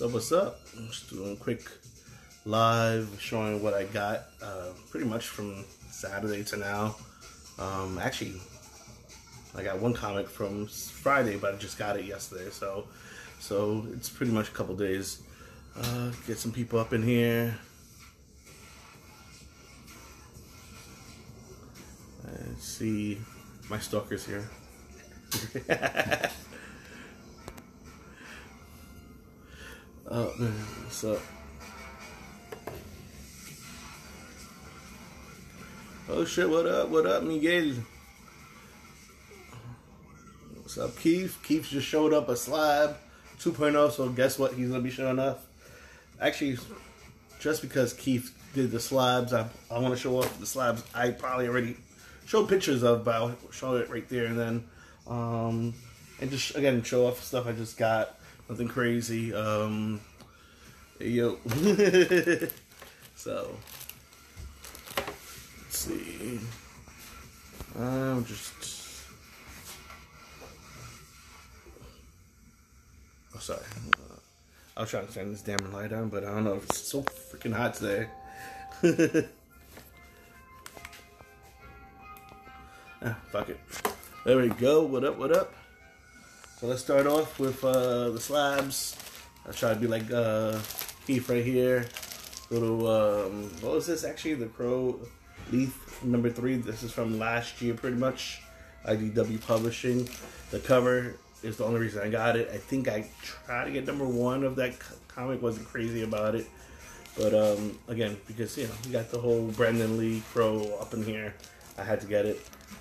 So what's up? I'm just doing a quick live showing what I got uh, pretty much from Saturday to now. Um, actually, I got one comic from Friday, but I just got it yesterday. So, so it's pretty much a couple days. Uh, get some people up in here. Let's see my stalkers here. oh what's up? Oh shit, what up? What up, Miguel? What's up, Keith? Keith just showed up a slab 2.0, so guess what? He's gonna be showing up. Actually, just because Keith did the slabs, I, I want to show off the slabs. I probably already showed pictures of, but I'll show it right there and then. Um, and just again show off stuff I just got. Nothing crazy. Um, yo. so let's see. I'm just. Oh, sorry. I was trying to turn this damn light on, but I don't know it's so freaking hot today. ah, fuck it. There we go. What up? What up? So let's start off with uh, the slabs. I try to be like uh, Keith right here. Little um, what was this actually? The Crow Leaf number three. This is from last year, pretty much. IDW Publishing. The cover is the only reason I got it. I think I tried to get number one of that comic. wasn't crazy about it, but um, again, because you know you got the whole Brandon Lee Crow up in here, I had to get it.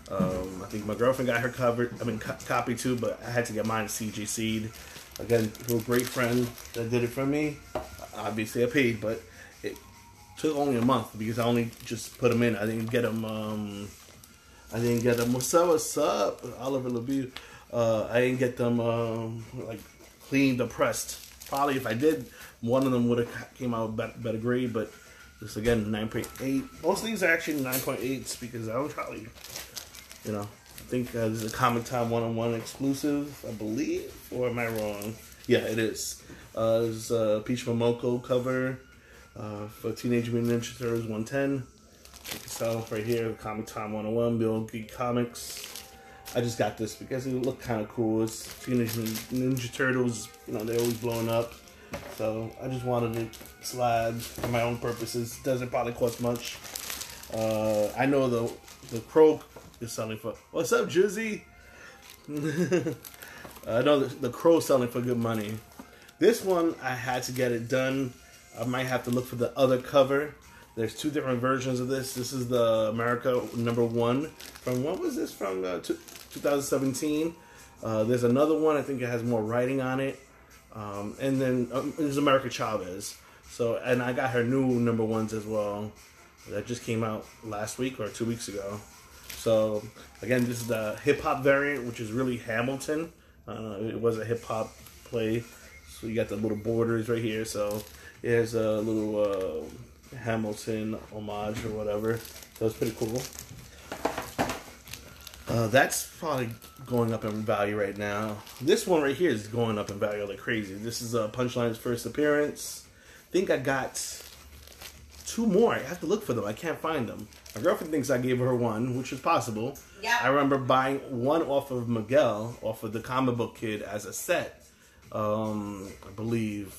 Um, I think my girlfriend got her covered. I mean, co- copy too, but I had to get mine. CGC'd, again, to a great friend that did it for me. Obviously, I paid, but it took only a month because I only just put them in. I didn't get them. Um, I didn't get them. What's up? What's up? Oliver LeBeau. Uh, I didn't get them um, like cleaned or pressed. Probably if I did, one of them would have came out better, better grade. But this again, 9.8. Most of these are actually 9.8s because I was probably you know, I think uh, this is a Comic Time one on one exclusive, I believe, or am I wrong? Yeah, it is. Uh, there's a Peach Momoko cover uh, for Teenage Mutant Ninja Turtles 110. You can sell right here, Comic Time 101, Bill Geek Comics. I just got this because it looked kind of cool. It's Teenage Ninja Turtles, you know, they're always blowing up. So I just wanted it slabs for my own purposes. Doesn't probably cost much. Uh, I know the the Crow is selling for. What's up, Jizzy? I know the, the Crow selling for good money. This one I had to get it done. I might have to look for the other cover. There's two different versions of this. This is the America number one from what was this from uh, 2017. Uh, there's another one. I think it has more writing on it. Um, and then um, there's America Chavez. So and I got her new number ones as well. That just came out last week or two weeks ago. So again, this is the hip hop variant, which is really Hamilton. Uh, it was a hip hop play, so you got the little borders right here. So there's a little uh, Hamilton homage or whatever. So it's pretty cool. Uh, that's probably going up in value right now. This one right here is going up in value like crazy. This is uh, Punchline's first appearance. I think I got two more. I have to look for them. I can't find them. My girlfriend thinks I gave her one, which is possible. Yeah. I remember buying one off of Miguel, off of the comic book kid as a set. Um, I believe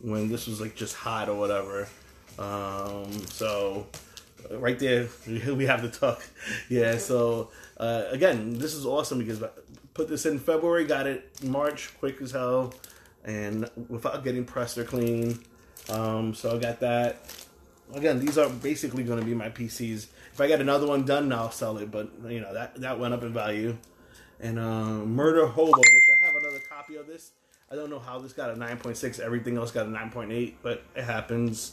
when this was like just hot or whatever. Um, so right there we have the tuck. Yeah. So uh, again, this is awesome because I put this in February, got it March, quick as hell, and without getting pressed or clean. Um, so I got that again, these are basically going to be my PCs. If I get another one done, I'll sell it. But you know that that went up in value. And uh, Murder Hobo, which I have another copy of this. I don't know how this got a 9.6. Everything else got a 9.8, but it happens.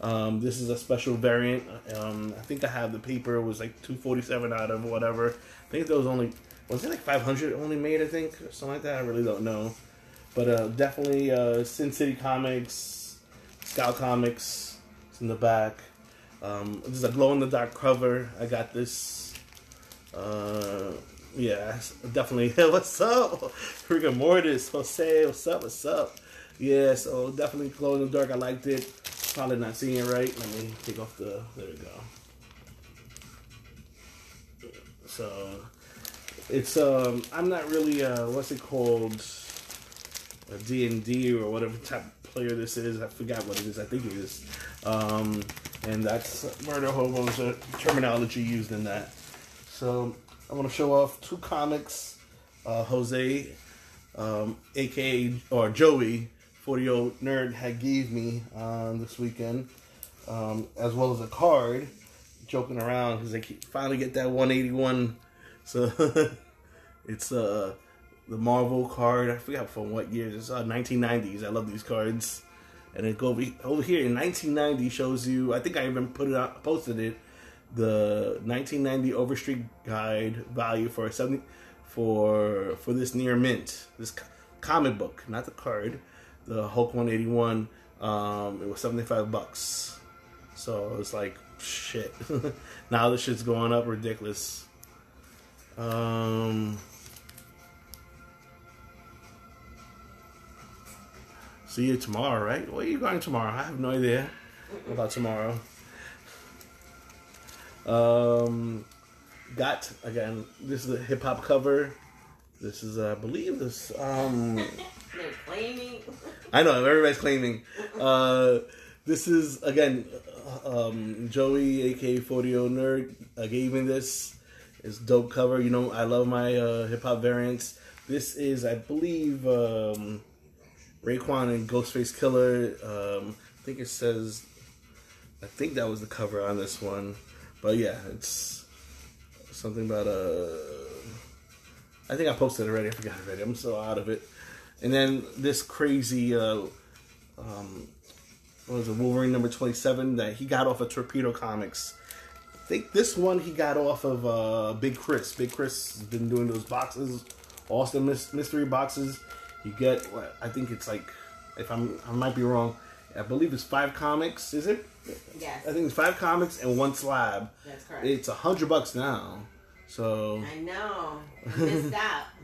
Um, this is a special variant. Um, I think I have the paper. It was like 247 out of whatever. I think there was only was it like 500 only made? I think something like that. I really don't know. But uh, definitely uh, Sin City Comics, Scout Comics, in the back. Um, this is a glow in the dark cover. I got this. Uh, yeah, definitely. what's up? Rigor Mortis, Jose. What's up? What's up? Yeah, so definitely glow in the dark. I liked it. Probably not seeing it right. Let me take off the. There we go. So it's um I'm not really uh what's it called a D and D or whatever type player this is. I forgot what it is. I think it is. Um, and that's murder hobos uh, terminology used in that. So I want to show off two comics. Uh, Jose, um, aka or Joey, 40 year old nerd, had gave me um, this weekend, um, as well as a card. Joking around because they finally get that 181. So it's uh the Marvel card. I forgot from what year. It's uh, 1990s. I love these cards. And it go over, over here in 1990 shows you. I think I even put it out, posted it. The 1990 Overstreet Guide value for 70 for for this near mint, this comic book, not the card, the Hulk 181. Um, it was 75 bucks. So it's like shit. now this shit's going up ridiculous. Um, see you tomorrow, right? Where are you going tomorrow? I have no idea about tomorrow. Um, got again. This is a hip hop cover. This is, uh, I believe, this. Um, They're claiming. I know everybody's claiming. Uh, this is again um, Joey, aka 40 nerd, uh, gave me this. It's dope cover. You know, I love my uh, hip hop variants. This is, I believe, um, Raekwon and Ghostface Killah. Um, I think it says, I think that was the cover on this one. But yeah, it's something about a. Uh, I think I posted it already. I forgot already. I'm so out of it. And then this crazy, uh, um, what was it, Wolverine number 27 that he got off of Torpedo Comics. I think this one he got off of uh, Big Chris. Big Chris has been doing those boxes, Austin mystery boxes. You get, what, I think it's like, if I'm, I might be wrong, I believe it's five comics. Is it? Yes. I think it's five comics and one slab. That's correct. It's a hundred bucks now. So. I know. Missed out.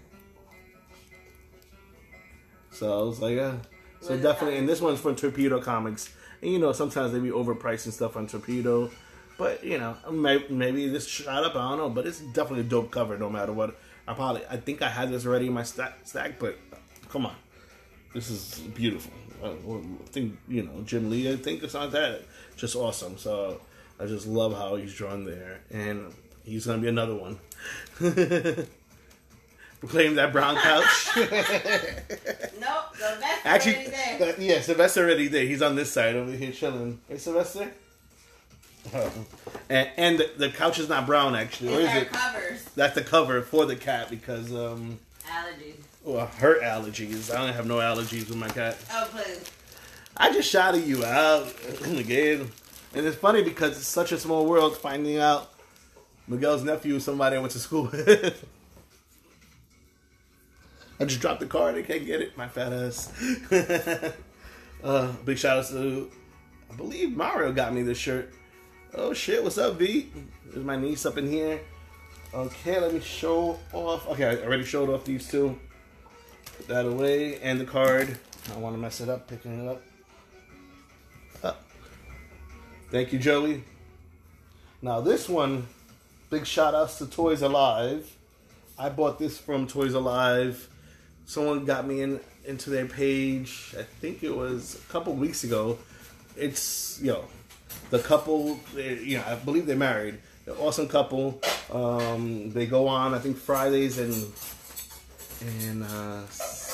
So I was like, yeah. So it definitely, and this one's from Torpedo Comics. And you know, sometimes they be overpricing stuff on Torpedo. But you know, may- maybe this shot up. I don't know, but it's definitely a dope cover, no matter what. I probably, I think I had this already in my stack, stack but come on, this is beautiful. I think you know Jim Lee. I think it's not that just awesome. So I just love how he's drawn there, and he's gonna be another one. Reclaim that brown couch. Nope, the best Actually, already there. uh, yeah, Sylvester already there. He's on this side over here chilling. Hey, Sylvester. Oh. And, and the, the couch is not brown actually, or is it? covers. That's the cover for the cat because um, Allergies. Well, her allergies. I don't have no allergies with my cat. Oh, please. I just shouted you out again, and it's funny because it's such a small world finding out Miguel's nephew is somebody I went to school with. I just dropped the card. I can't get it. My fat ass. uh, big shout out to, I believe Mario got me this shirt. Oh shit! What's up, V? There's my niece up in here. Okay, let me show off. Okay, I already showed off these two. Put that away and the card. I don't want to mess it up. Picking it up. Up. Thank you, Joey. Now this one, big shout outs to Toys Alive. I bought this from Toys Alive. Someone got me in into their page. I think it was a couple weeks ago. It's you know the couple. they- You know, I believe they're married. They're an awesome couple. Um, they go on. I think Fridays and and uh,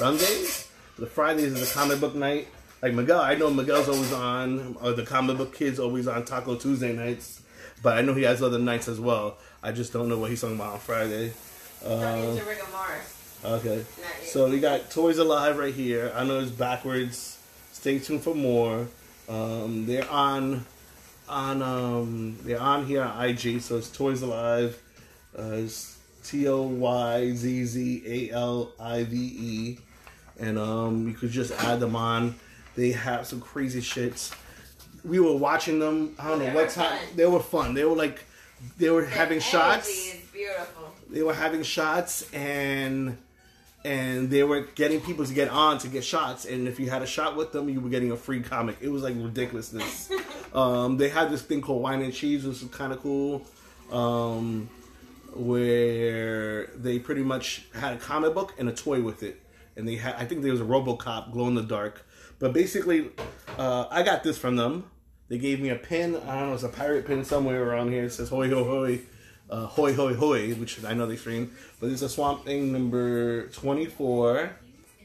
Sundays. The Fridays is a comic book night. Like Miguel, I know Miguel's always on, or the comic book kids always on Taco Tuesday nights. But I know he has other nights as well. I just don't know what he's talking about on Friday. Uh, need to rigor Morris. okay. So we got Toys Alive right here. I know it's backwards. Stay tuned for more. Um, they're on on um, they're on here on IG. So it's Toys Alive. Uh, it's T O Y Z Z A L I V E, and um, you could just add them on. They have some crazy shits. We were watching them. I don't know They what time. fun. They were fun. They were like they were The having shots they were having shots and and they were getting people to get on to get shots. And if you had a shot with them, you were getting a free comic. It was like ridiculousness. um, they had this thing called Wine and Cheese, which was kind of cool. Um, where they pretty much had a comic book and a toy with it, and they had I think there was a RoboCop glow in the dark. But basically, uh, I got this from them. They gave me a pin. I don't know, it's a pirate pin somewhere around here. It says "Hoy Hoy Hoy," uh, "Hoy Hoy Hoy," which I know they stream. But it's a Swamp Thing number twenty four.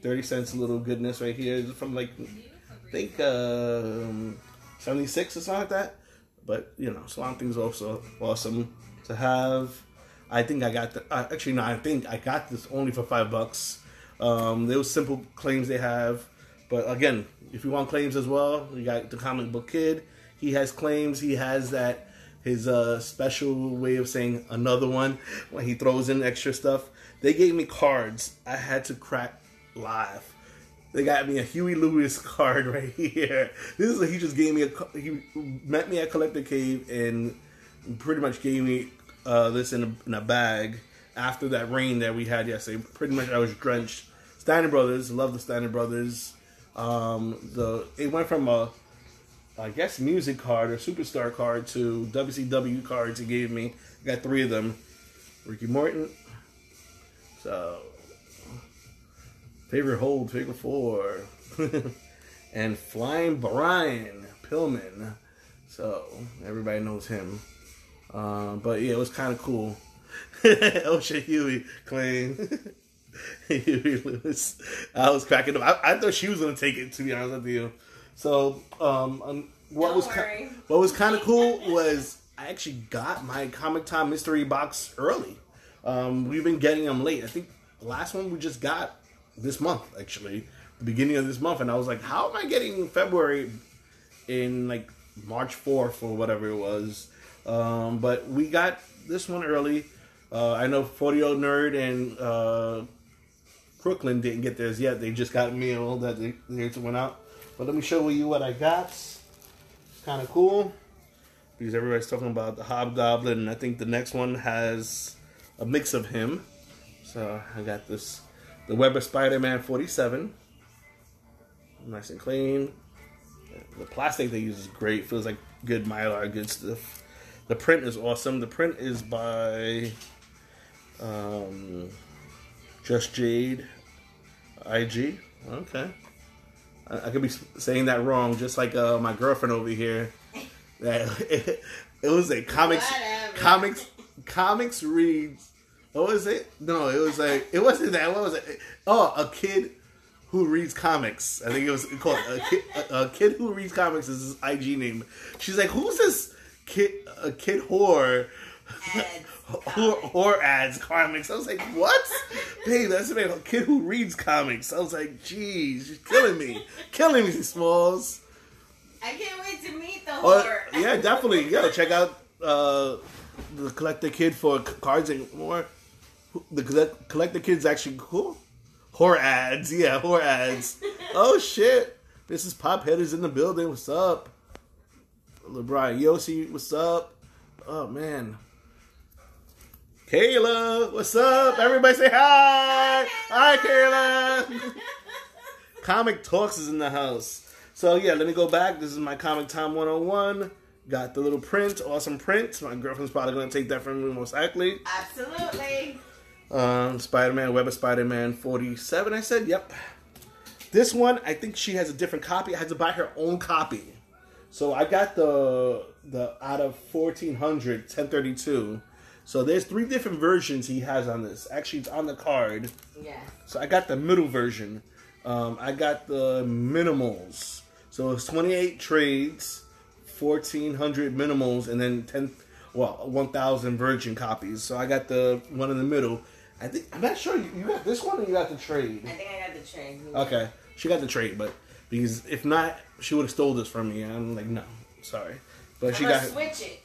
30 cents a little goodness right here It's from like I think um, 76 or something like that. But you know, Swamp Thing's also awesome to have. I think I got the uh, actually no, I think I got this only for five bucks. Um, those simple claims they have, but again, if you want claims as well, you got the comic book kid. He has claims. He has that his uh, special way of saying another one when he throws in extra stuff. They gave me cards. I had to crack live. They got me a Huey Lewis card right here. This is he just gave me a he met me at Collector Cave and pretty much gave me uh, this in a, in a bag after that rain that we had yesterday. Pretty much I was drenched. Steiner Brothers, love the Steiner Brothers. Um, the it went from a I guess music card or superstar card to WCW cards he gave me. I got three of them. Ricky Morton. So favorite hold, figure four. and Flying Brian Pillman. So everybody knows him. Um, but yeah, it was kind of cool. Ocean Huey claim. I was cracking up. I, I, thought she was gonna take it. To be honest with you. So um, what Don't was ki- what was kind of cool was I actually got my Comic Time mystery box early. Um, we've been getting them late. I think the last one we just got this month actually, the beginning of this month, and I was like, how am I getting February in like March fourth or whatever it was? Um, but we got this one early. Uh, I know 40 old nerd and uh, Brooklyn didn't get theirs yet. They just got mail that they, theirs went out. But let me show you what I got. Kind of cool because everybody's talking about the Hobgoblin, and I think the next one has a mix of him. So I got this, the Web of Spider-Man 47, nice and clean. The plastic they use is great. Feels like good mylar, good stuff. The print is awesome. The print is by um, Just Jade IG. Okay. I, I could be saying that wrong, just like uh, my girlfriend over here. That it, was a comics, Whatever. comics, comics reads. What was it? No, it was like it wasn't that. What was it? Oh, a kid who reads comics. I think it was called a kid, a, a kid who reads comics is his IG name. She's like, who's this kid? A kid whore. Whore ads comics. I was like, what? Babe, that's. A kid who reads comics. I was like, jeez, you're killing me, killing me, Smalls. I can't wait to meet the Oh, whore. yeah, definitely. Yeah, check out uh, the Collector Kid for cards and more. The collect- Collector Kid's actually cool. Whore ads, yeah, whore ads. oh shit, this is Pop Headers in the building. What's up, LeBron Yossi? What's up? Oh man. Kayla, what's up? Everybody say hi. Hi, Kayla. Comic Talks is in the house. So yeah, let me go back. This is my Comic Time 101. Got the little print, awesome print. My girlfriend's probably gonna take that from me most likely. Absolutely. Um, Spider-Man, Web of Spider-Man 47. I said, yep. This one, I think she has a different copy. I had to buy her own copy. So I got the the out of 1400 1032. So there's three different versions he has on this. Actually, it's on the card. Yeah. So I got the middle version. Um, I got the minimals. So it's 28 trades, 1400 minimals, and then 10, well, 1000 virgin copies. So I got the one in the middle. I think I'm not sure you, got this one or you got the trade. I think I got the train. Okay, she got the trade, but because if not, she would have stole this from me. I'm like, no, sorry. But she I'm got switch it.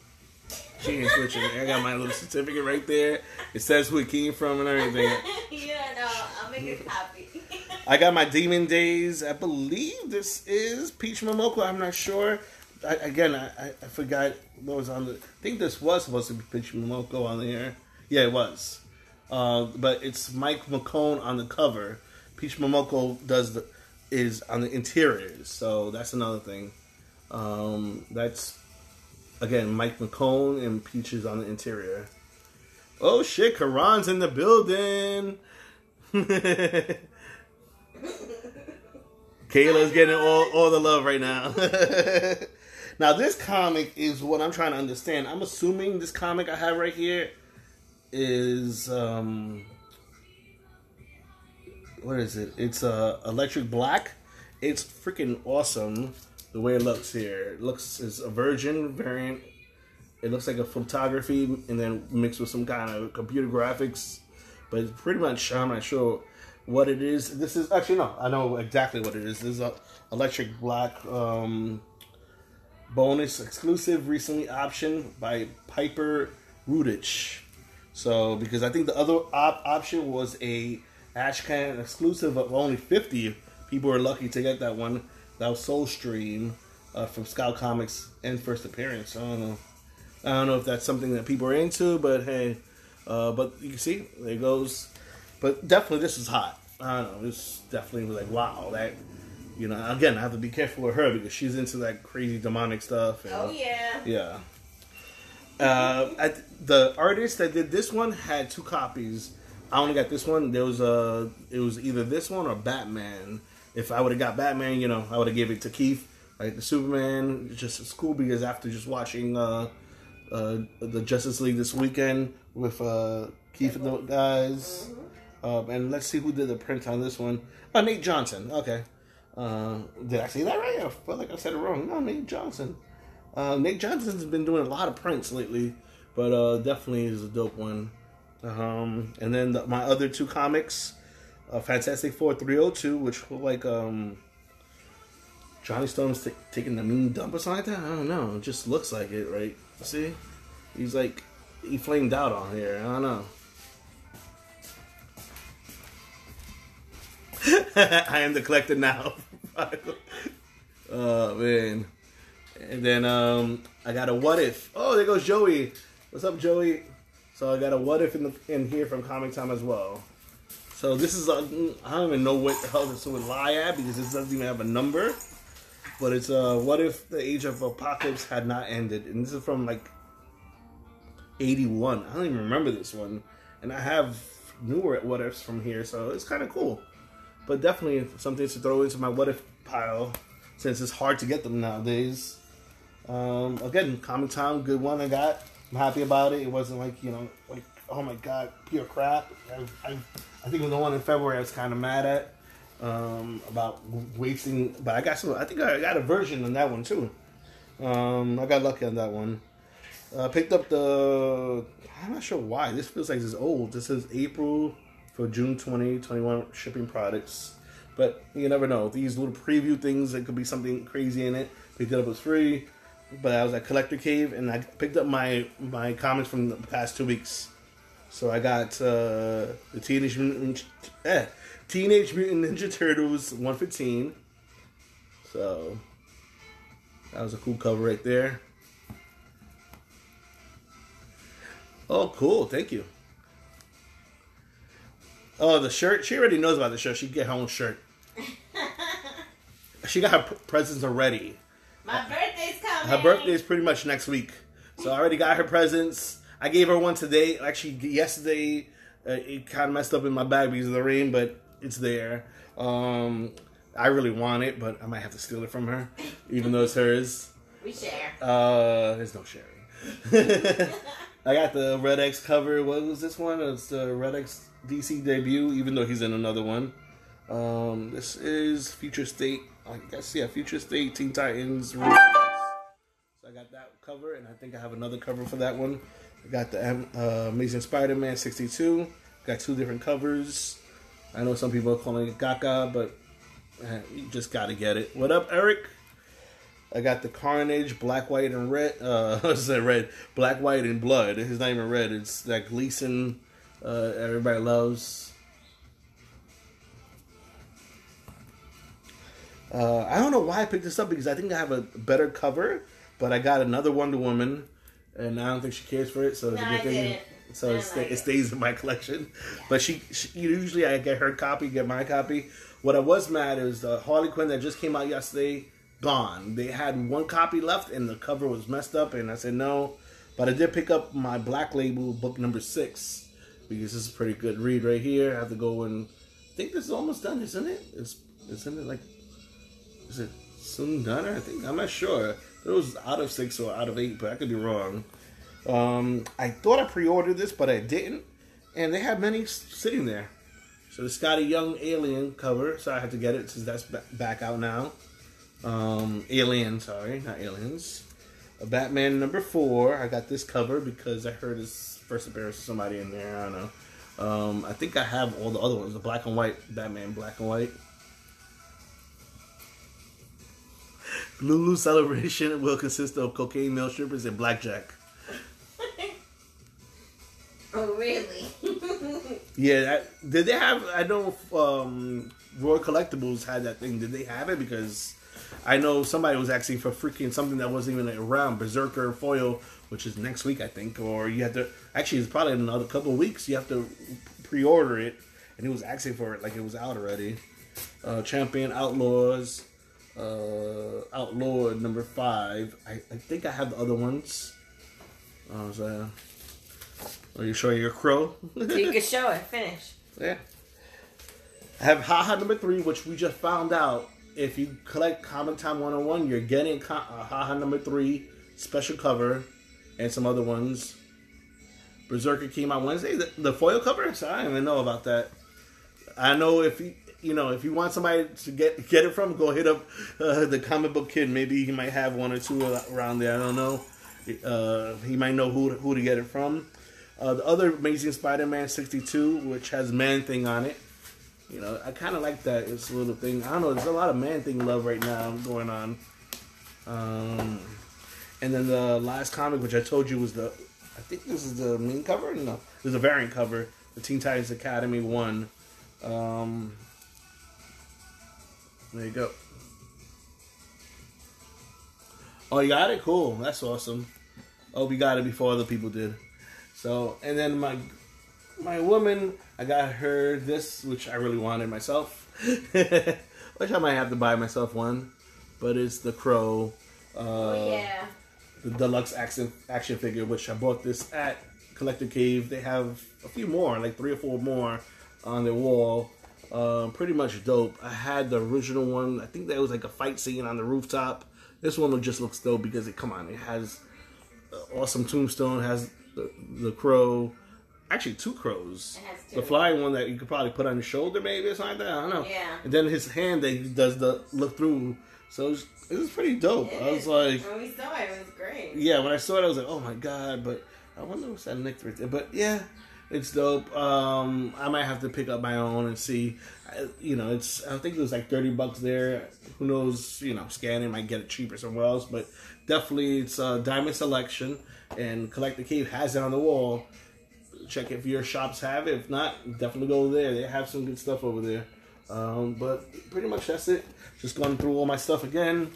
She ain't switching. I got my little certificate right there. It says who it came from and everything. yeah, no, I'll make a copy. I got my Demon Days. I believe this is Peach Momoko. I'm not sure. I, again, I, I, forgot what was on the. I think this was supposed to be Peach Momoko on there. Yeah, it was. uh, but it's Mike McKone on the cover. Peach Momoko does the is on the interiors, so that's another thing. Um, that's again Mike McKone and Peaches on the interior. Oh shit, Karan's in the building. Kayla's getting all, all the love right now. now, this comic is what I'm trying to understand. I'm assuming this comic I have right here is um what is it? It's uh electric black. It's freaking awesome the way it looks here. It looks is a virgin variant. It looks like a photography and then mixed with some kind of computer graphics. But it's pretty much I'm not sure what it is. This is actually no, I know exactly what it is. This is a electric black um bonus exclusive recently option by Piper Rudich. So because I think the other op- option was a Ashcan exclusive of only 50 people were lucky to get that one. That was Soul Stream uh, from Scout Comics and First Appearance. I don't know. I don't know if that's something that people are into, but hey, uh, but you can see there goes. But definitely, this is hot. I don't know. It's definitely like wow. That you know, again, I have to be careful with her because she's into that crazy demonic stuff. And, Oh yeah. yeah. Uh, at, the artist that did this one had two copies. I only got this one. There was a. It was either this one or Batman. If I would have got Batman, you know, I would have gave it to Keith. Like the Superman, just cool because after just watching uh, uh, the Justice League this weekend with uh, Keith and the guys, um, and let's see who did the print on this one. Oh, Nate Johnson. Okay. Uh, did I say that right? I felt like I said it wrong. No, Nate Johnson. Uh, Nick Johnson's been doing a lot of prints lately, but uh, definitely is a dope one. Um, and then the, my other two comics, uh, Fantastic Four 302, which look like um, Johnny Storm's t- taking the mean dump or something like that. I don't know. It just looks like it, right? See? He's like, he flamed out on here. I don't know. I am the collector now. oh, man. And then um, I got a what if. Oh, there goes Joey. What's up, Joey? So I got a what if in the in here from Comic Time as well. So this is a, I don't even know what the hell this would lie at because this doesn't even have a number. But it's uh what if the age of apocalypse had not ended? And this is from like 81. I don't even remember this one. And I have newer what ifs from here, so it's kind of cool. But definitely something to throw into my what if pile since it's hard to get them nowadays. Um, again, Comic Time, good one I got. I'm happy about it. It wasn't like, you know, like, oh my god, pure crap. I, I, I think it was the one in February I was kind of mad at um, about wasting, but I got some, I think I got a version on that one too. Um, I got lucky on that one. Uh, picked up the, I'm not sure why. This feels like it's old. This is April for June 2021 shipping products. But you never know. These little preview things, there could be something crazy in it. Picked it up, was free. But I was at Collector Cave and I picked up my my comics from the past two weeks. So I got uh, the Teenage Mutant eh, Teenage Mutant Ninja Turtles 115. So that was a cool cover right there. Oh, cool! Thank you. Oh, the shirt. She already knows about the shirt. She can get her own shirt. she got her presents already. My birthday's coming. Her birthday is pretty much next week, so I already got her presents. I gave her one today. Actually, yesterday uh, it kind of messed up in my bag because of the rain, but it's there. Um, I really want it, but I might have to steal it from her, even though it's hers. We share. Uh, there's no sharing. I got the Red X cover. What was this one? It's the Red X DC debut, even though he's in another one. Um, this is Future State. I guess yeah, Future State Teen Titans. I got that cover, and I think I have another cover for that one. I got the um, uh, Amazing Spider-Man 62. Got two different covers. I know some people are calling it Gaga, but uh, you just gotta get it. What up, Eric? I got the Carnage, Black, White, and Red. Uh, what's that? Red, Black, White, and Blood. It's not even red. It's that Gleason. Uh, everybody loves. Uh, I don't know why I picked this up because I think I have a better cover, but I got another Wonder Woman, and I don't think she cares for it. So it's a No, good I thing. so it, sta- like it it. stays in my collection. But she, she usually I get her copy, get my copy. What I was mad is the Harley Quinn that just came out yesterday gone. They had one copy left, and the cover was messed up, and I said no. But I did pick up my Black Label book number six because this is a pretty good read right here. I have to go and I think this is almost done, isn't it? It's isn't it like is it soon done? I think I'm not sure. It was out of six or out of eight, but I could be wrong. Um, I thought I pre-ordered this, but I didn't, and they have many sitting there. So it's got a young alien cover, so I had to get it since that's back out now. Um, alien, sorry, not aliens. A Batman number four. I got this cover because I heard his first appearance of somebody in there. I don't know. Um, I think I have all the other ones, the black and white Batman, black and white. Lulu celebration will consist of cocaine mail strippers and blackjack. Oh, really? Yeah, that, did they have? I know um, Roy Collectibles had that thing. Did they have it? Because I know somebody was asking for freaking something that wasn't even around Berserker foil, which is next week, I think. Or you have to actually, it's probably in another couple of weeks. You have to pre-order it, and he was asking for it like it was out already. Uh, Champion Outlaws, uh, Outlawed number five. I, I think I have the other ones. Uh, so, are you sure you're crow? so you can show it. Finish. Yeah. I have Haha number three, which we just found out. If you collect Comic Time 101, you're getting uh, Haha number three special cover and some other ones. Berserker came out Wednesday. The, the foil cover? So I don't even know about that. I know if you you know if you want somebody to get get it from, go hit up uh, the comic book kid. Maybe he might have one or two around there. I don't know. Uh, he might know who to, who to get it from. Uh, the other Amazing Spider-Man 62, which has Man Thing on it. You know, I kind of like that. It's a little thing. I don't know. There's a lot of Man Thing love right now going on. Um, and then the last comic, which I told you was the, I think this is the main cover. No, there's a variant cover. The Teen Titans Academy one. Um, there you go. Oh, you got it. Cool. That's awesome. Oh, we got it before other people did. So, and then my my woman, I got her this, which I really wanted myself. which I might have to buy myself one, but it's the Crow. Uh, oh, yeah. the deluxe action action figure, which I bought this at Collector Cave. They have a few more, like three or four more, on their wall. Uh, pretty much dope. I had the original one. I think that was like a fight scene on the rooftop. This one just looks dope because it come on, it has awesome tombstone. Has the, the crow, actually two crows. It has two. The flying one that you could probably put on your shoulder, maybe or something like that. I don't know. Yeah. And then his hand that he does the look through. So it's, it was pretty dope. It I was is. like, when we saw it, it was great. yeah, when I saw it, I was like, oh my god, but I wonder what's that Nick right there. But yeah, it's dope. Um, I might have to pick up my own and see. I, you know, it's I think it was like thirty bucks there. Who knows? You know, scanning might get it cheaper somewhere else, but definitely it's a diamond selection. And Collector Cave has it on the wall. Check if your shops have it. If not, definitely go there. They have some good stuff over there. Um, but pretty much that's it. Just going through all my stuff again.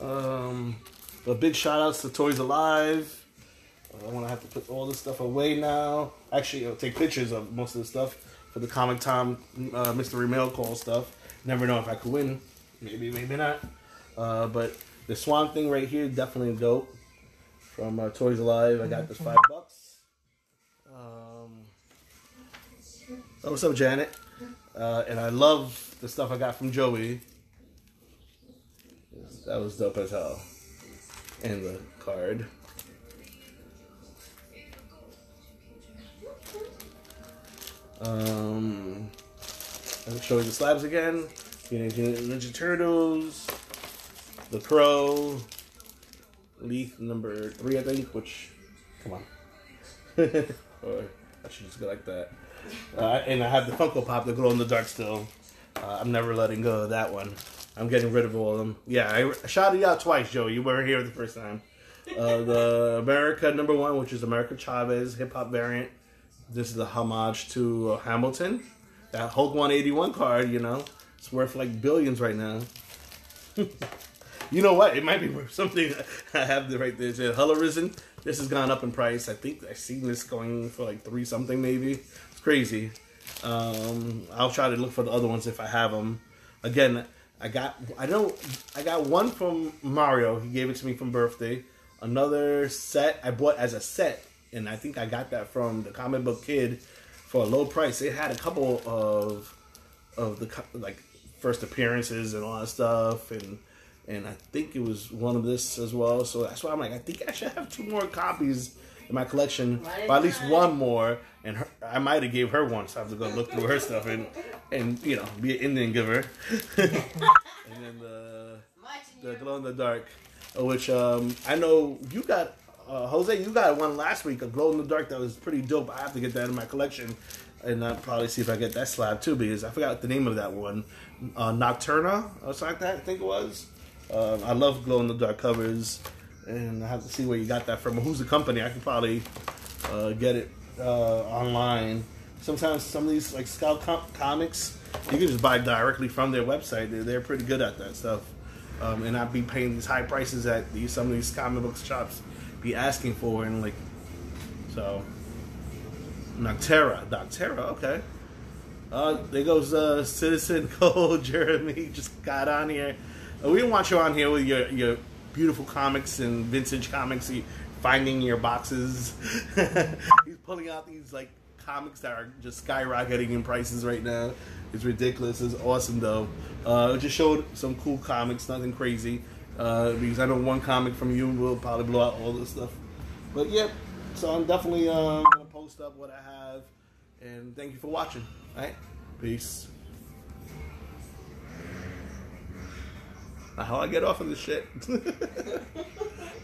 Um, but big shout outs to Toys Alive. I'm gonna have to put all this stuff away now. Actually, I'll take pictures of most of the stuff for the Comic Time uh, Mystery Mail Call stuff. Never know if I could win. Maybe, maybe not. Uh, but the Swamp Thing right here, definitely dope. From uh, Toys Alive, I got this five bucks. Um, oh, what's up, Janet? Uh, and I love the stuff I got from Joey. That was dope as hell. And the card. Um, I'll show you the slabs again. Teenage Ninja Turtles, The Crow, Leaf number three, I think. Which, come on, or I should just go like that. Uh, and I have the Funko Pop, the glow in the dark still. Uh, I'm never letting go of that one. I'm getting rid of all of them. Yeah, I, I shouted you out twice, Joe. You weren't here the first time. Uh, the America number one, which is America Chavez hip hop variant. This is a homage to uh, Hamilton. That Hulk 181 card, you know, it's worth like billions right now. you know what? It might be worth something. I have the right there. It Hullerism this has gone up in price. I think I seen this going for like three something maybe. It's crazy. Um, I'll try to look for the other ones if I have them. Again, I got I don't I got one from Mario. He gave it to me from birthday. Another set I bought as a set, and I think I got that from the comic book kid for a low price. It had a couple of of the like first appearances and all that stuff, and and I think it was one of this as well. So that's why I'm like, I think I should have two more copies in my collection, or at least one more. And her, I might have gave her one, so I have to go look through her stuff and and you know be an Indian giver. and then the the glow in the dark, which um, I know you got. Uh, Jose, you got one last week, a glow in the dark that was pretty dope. I have to get that in my collection, and I'll probably see if I get that slab too because I forgot the name of that one, uh, Nocturna or something like that. I think it was. Um, I love glow in the dark covers, and I have to see where you got that from. Who's the company? I can probably uh, get it uh, online. Sometimes some of these like Scout com- comics, you can just buy directly from their website. They're, they're pretty good at that stuff, um, and not be paying these high prices at these some of these comic book shops be asking for, and like so. Nocterra, Nocterra, okay. Uh, there goes uh, Citizen Cole Jeremy just got on here. Uh, we want you on here with your your beautiful comics and vintage comics, finding your boxes. He's pulling out these like comics that are just skyrocketing in prices right now. It's ridiculous. It's awesome though. Uh, it just showed some cool comics, nothing crazy. Uh, because I know one comic from you will probably blow out all this stuff. But yep, so I'm definitely uh, gonna post up what I have, and thank you for watching. All right, peace. How I get off of this shit?